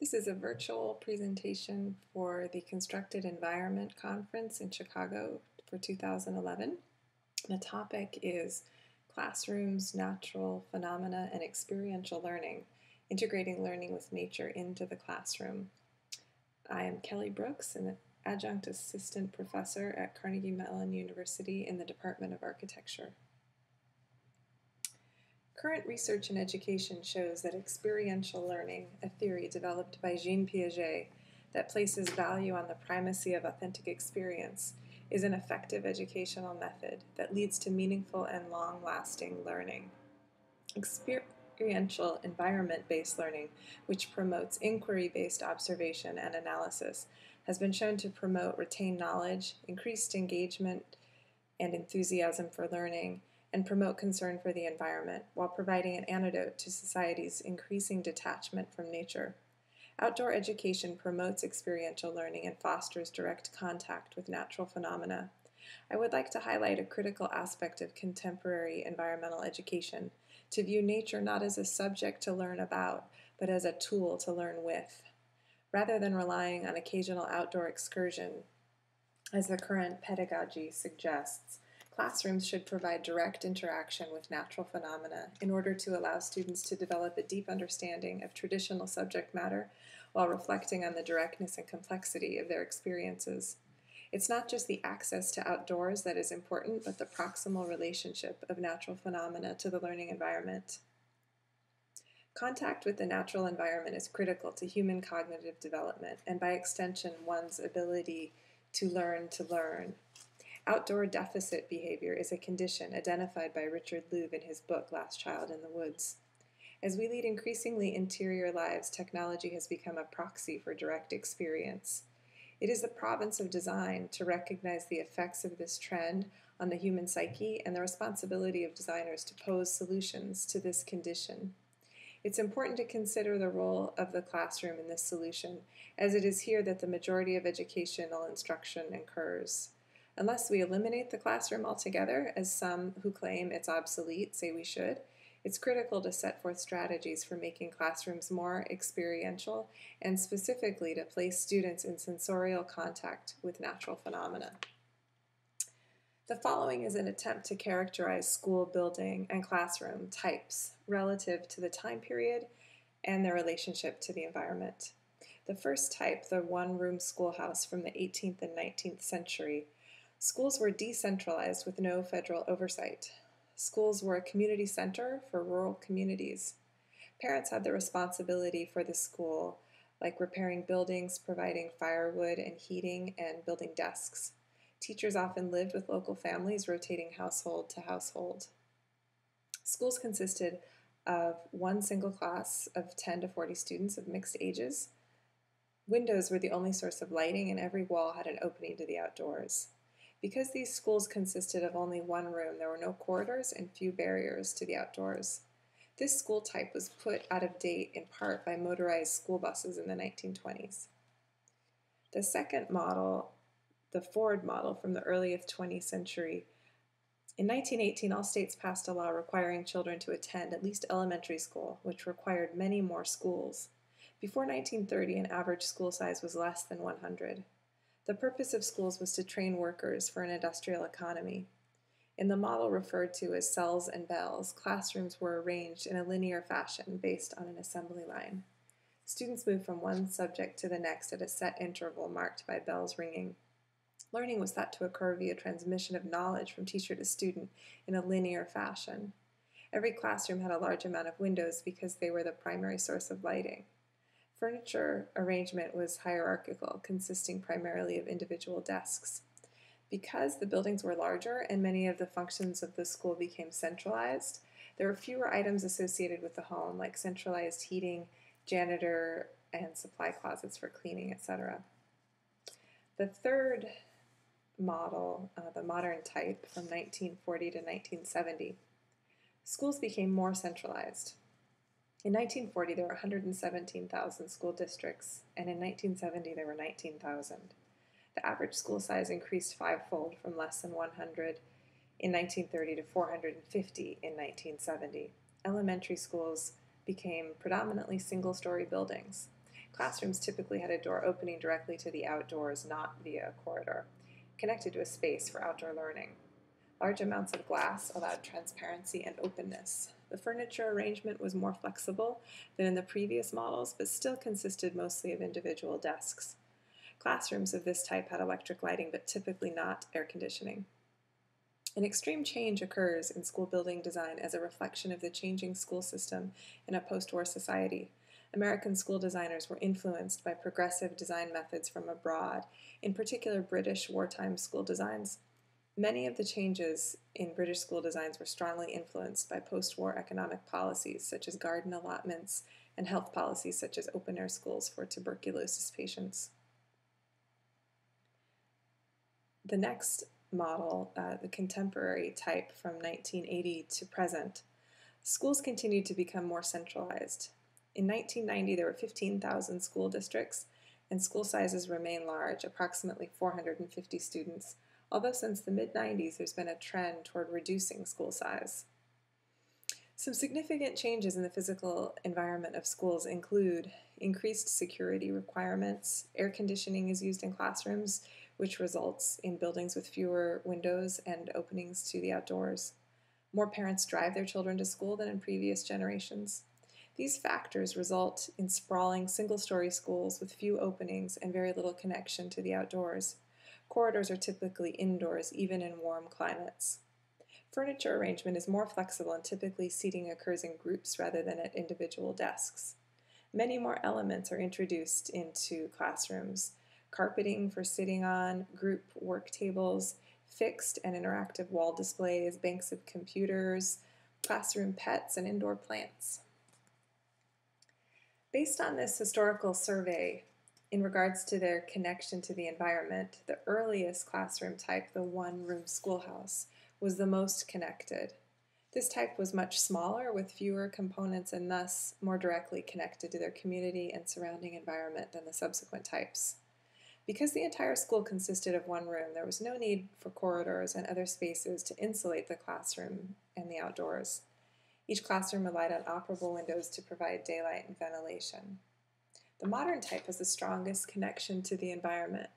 This is a virtual presentation for the Constructed Environment Conference in Chicago for 2011. The topic is Classrooms, Natural Phenomena, and Experiential Learning, Integrating Learning with Nature into the Classroom. I am Kelly Brooks, an adjunct assistant professor at Carnegie Mellon University in the Department of Architecture. Current research in education shows that experiential learning, a theory developed by Jean Piaget that places value on the primacy of authentic experience, is an effective educational method that leads to meaningful and long lasting learning. Experiential environment based learning, which promotes inquiry based observation and analysis, has been shown to promote retained knowledge, increased engagement and enthusiasm for learning, and promote concern for the environment while providing an antidote to society's increasing detachment from nature. Outdoor education promotes experiential learning and fosters direct contact with natural phenomena. I would like to highlight a critical aspect of contemporary environmental education to view nature not as a subject to learn about, but as a tool to learn with. Rather than relying on occasional outdoor excursion, as the current pedagogy suggests, Classrooms should provide direct interaction with natural phenomena in order to allow students to develop a deep understanding of traditional subject matter while reflecting on the directness and complexity of their experiences. It's not just the access to outdoors that is important, but the proximal relationship of natural phenomena to the learning environment. Contact with the natural environment is critical to human cognitive development and, by extension, one's ability to learn to learn. Outdoor deficit behavior is a condition identified by Richard Louv in his book Last Child in the Woods. As we lead increasingly interior lives, technology has become a proxy for direct experience. It is the province of design to recognize the effects of this trend on the human psyche and the responsibility of designers to pose solutions to this condition. It's important to consider the role of the classroom in this solution, as it is here that the majority of educational instruction occurs. Unless we eliminate the classroom altogether, as some who claim it's obsolete say we should, it's critical to set forth strategies for making classrooms more experiential and specifically to place students in sensorial contact with natural phenomena. The following is an attempt to characterize school building and classroom types relative to the time period and their relationship to the environment. The first type, the one room schoolhouse from the 18th and 19th century, Schools were decentralized with no federal oversight. Schools were a community center for rural communities. Parents had the responsibility for the school, like repairing buildings, providing firewood and heating, and building desks. Teachers often lived with local families, rotating household to household. Schools consisted of one single class of 10 to 40 students of mixed ages. Windows were the only source of lighting, and every wall had an opening to the outdoors. Because these schools consisted of only one room, there were no corridors and few barriers to the outdoors. This school type was put out of date in part by motorized school buses in the 1920s. The second model, the Ford model from the earliest 20th century, in 1918, all states passed a law requiring children to attend at least elementary school, which required many more schools. Before 1930, an average school size was less than 100. The purpose of schools was to train workers for an industrial economy. In the model referred to as cells and bells, classrooms were arranged in a linear fashion based on an assembly line. Students moved from one subject to the next at a set interval marked by bells ringing. Learning was thought to occur via transmission of knowledge from teacher to student in a linear fashion. Every classroom had a large amount of windows because they were the primary source of lighting. Furniture arrangement was hierarchical, consisting primarily of individual desks. Because the buildings were larger and many of the functions of the school became centralized, there were fewer items associated with the home, like centralized heating, janitor, and supply closets for cleaning, etc. The third model, uh, the modern type from 1940 to 1970, schools became more centralized. In 1940, there were 117,000 school districts, and in 1970, there were 19,000. The average school size increased fivefold from less than 100 in 1930 to 450 in 1970. Elementary schools became predominantly single story buildings. Classrooms typically had a door opening directly to the outdoors, not via a corridor, connected to a space for outdoor learning. Large amounts of glass allowed transparency and openness. The furniture arrangement was more flexible than in the previous models, but still consisted mostly of individual desks. Classrooms of this type had electric lighting, but typically not air conditioning. An extreme change occurs in school building design as a reflection of the changing school system in a post war society. American school designers were influenced by progressive design methods from abroad, in particular British wartime school designs. Many of the changes in British school designs were strongly influenced by post war economic policies such as garden allotments and health policies such as open air schools for tuberculosis patients. The next model, uh, the contemporary type from 1980 to present, schools continued to become more centralized. In 1990, there were 15,000 school districts, and school sizes remain large, approximately 450 students, although since the mid 90s there's been a trend toward reducing school size. Some significant changes in the physical environment of schools include increased security requirements, air conditioning is used in classrooms, which results in buildings with fewer windows and openings to the outdoors. More parents drive their children to school than in previous generations. These factors result in sprawling single story schools with few openings and very little connection to the outdoors. Corridors are typically indoors, even in warm climates. Furniture arrangement is more flexible and typically seating occurs in groups rather than at individual desks. Many more elements are introduced into classrooms, carpeting for sitting on, group work tables, fixed and interactive wall displays, banks of computers, classroom pets, and indoor plants. Based on this historical survey, in regards to their connection to the environment, the earliest classroom type, the one room schoolhouse, was the most connected. This type was much smaller with fewer components and thus more directly connected to their community and surrounding environment than the subsequent types. Because the entire school consisted of one room, there was no need for corridors and other spaces to insulate the classroom and the outdoors. Each classroom relied on operable windows to provide daylight and ventilation. The modern type has the strongest connection to the environment.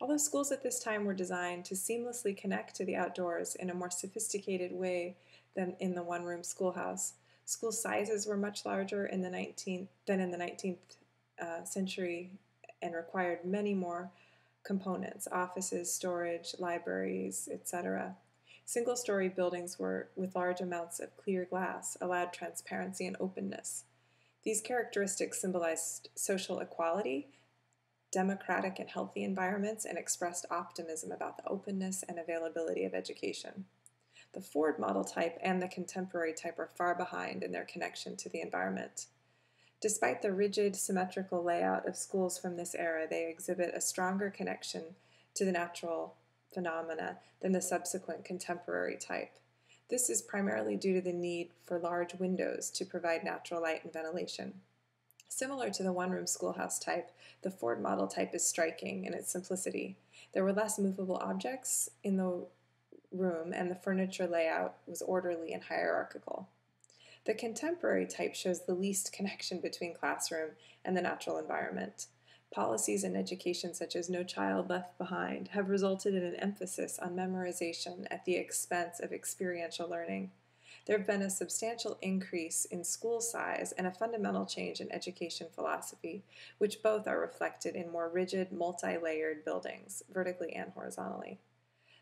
Although schools at this time were designed to seamlessly connect to the outdoors in a more sophisticated way than in the one room schoolhouse, school sizes were much larger in the 19th, than in the 19th uh, century and required many more components offices, storage, libraries, etc. Single story buildings were with large amounts of clear glass, allowed transparency and openness. These characteristics symbolized social equality, democratic and healthy environments, and expressed optimism about the openness and availability of education. The Ford model type and the contemporary type are far behind in their connection to the environment. Despite the rigid, symmetrical layout of schools from this era, they exhibit a stronger connection to the natural phenomena than the subsequent contemporary type. This is primarily due to the need for large windows to provide natural light and ventilation. Similar to the one room schoolhouse type, the Ford model type is striking in its simplicity. There were less movable objects in the room, and the furniture layout was orderly and hierarchical. The contemporary type shows the least connection between classroom and the natural environment. Policies in education, such as No Child Left Behind, have resulted in an emphasis on memorization at the expense of experiential learning. There have been a substantial increase in school size and a fundamental change in education philosophy, which both are reflected in more rigid, multi layered buildings, vertically and horizontally.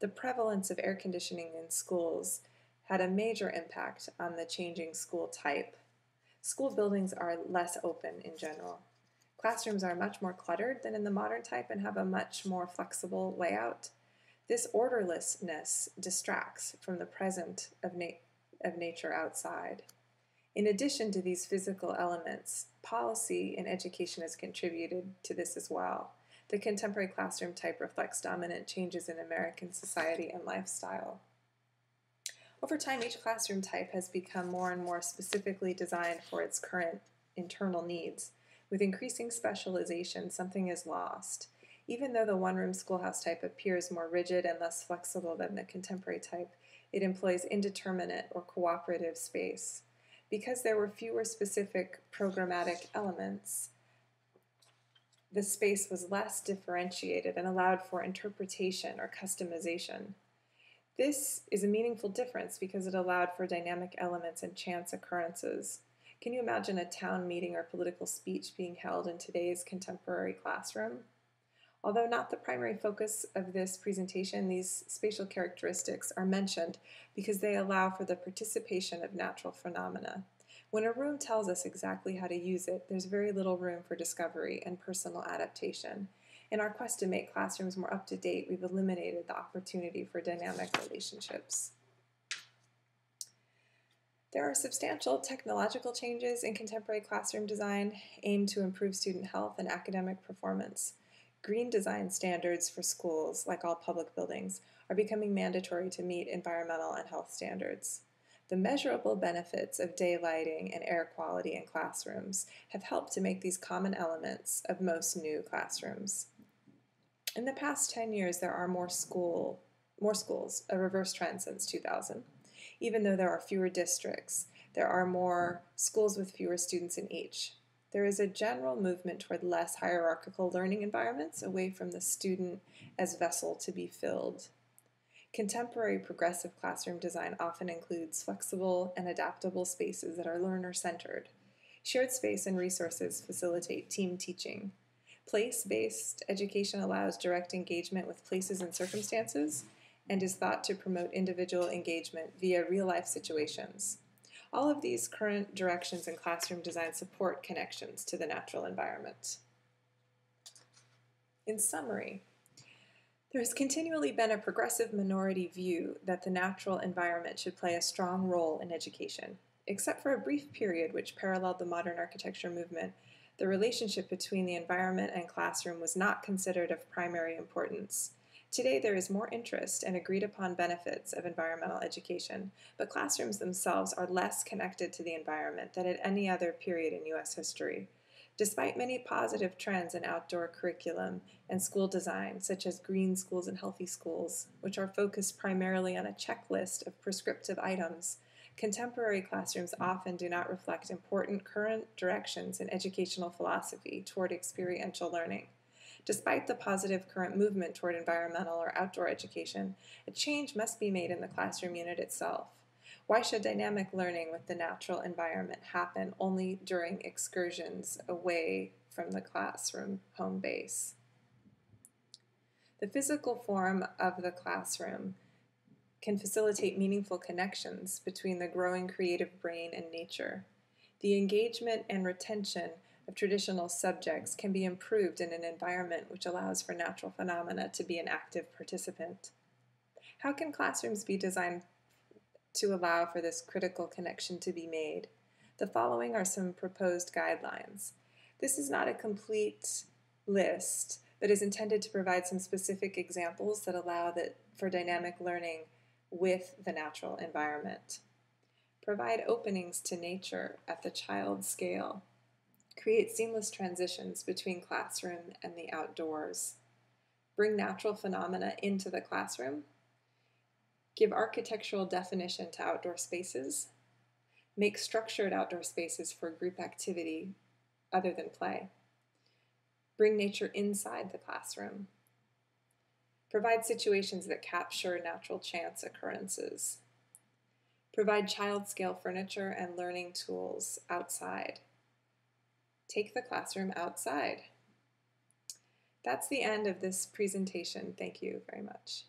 The prevalence of air conditioning in schools had a major impact on the changing school type. School buildings are less open in general. Classrooms are much more cluttered than in the modern type and have a much more flexible layout. This orderlessness distracts from the present of, na- of nature outside. In addition to these physical elements, policy in education has contributed to this as well. The contemporary classroom type reflects dominant changes in American society and lifestyle. Over time, each classroom type has become more and more specifically designed for its current internal needs. With increasing specialization, something is lost. Even though the one room schoolhouse type appears more rigid and less flexible than the contemporary type, it employs indeterminate or cooperative space. Because there were fewer specific programmatic elements, the space was less differentiated and allowed for interpretation or customization. This is a meaningful difference because it allowed for dynamic elements and chance occurrences. Can you imagine a town meeting or political speech being held in today's contemporary classroom? Although not the primary focus of this presentation, these spatial characteristics are mentioned because they allow for the participation of natural phenomena. When a room tells us exactly how to use it, there's very little room for discovery and personal adaptation. In our quest to make classrooms more up to date, we've eliminated the opportunity for dynamic relationships. There are substantial technological changes in contemporary classroom design aimed to improve student health and academic performance. Green design standards for schools, like all public buildings, are becoming mandatory to meet environmental and health standards. The measurable benefits of daylighting and air quality in classrooms have helped to make these common elements of most new classrooms. In the past 10 years, there are more school more schools, a reverse trend since 2000. Even though there are fewer districts, there are more schools with fewer students in each. There is a general movement toward less hierarchical learning environments away from the student as vessel to be filled. Contemporary progressive classroom design often includes flexible and adaptable spaces that are learner centered. Shared space and resources facilitate team teaching. Place based education allows direct engagement with places and circumstances and is thought to promote individual engagement via real life situations. All of these current directions in classroom design support connections to the natural environment. In summary, there has continually been a progressive minority view that the natural environment should play a strong role in education. Except for a brief period which paralleled the modern architecture movement, the relationship between the environment and classroom was not considered of primary importance. Today, there is more interest and agreed upon benefits of environmental education, but classrooms themselves are less connected to the environment than at any other period in U.S. history. Despite many positive trends in outdoor curriculum and school design, such as green schools and healthy schools, which are focused primarily on a checklist of prescriptive items, contemporary classrooms often do not reflect important current directions in educational philosophy toward experiential learning. Despite the positive current movement toward environmental or outdoor education, a change must be made in the classroom unit itself. Why should dynamic learning with the natural environment happen only during excursions away from the classroom home base? The physical form of the classroom can facilitate meaningful connections between the growing creative brain and nature. The engagement and retention of traditional subjects can be improved in an environment which allows for natural phenomena to be an active participant. How can classrooms be designed to allow for this critical connection to be made. The following are some proposed guidelines. This is not a complete list, but is intended to provide some specific examples that allow that for dynamic learning with the natural environment. Provide openings to nature at the child scale. Create seamless transitions between classroom and the outdoors. Bring natural phenomena into the classroom Give architectural definition to outdoor spaces. Make structured outdoor spaces for group activity other than play. Bring nature inside the classroom. Provide situations that capture natural chance occurrences. Provide child scale furniture and learning tools outside. Take the classroom outside. That's the end of this presentation. Thank you very much.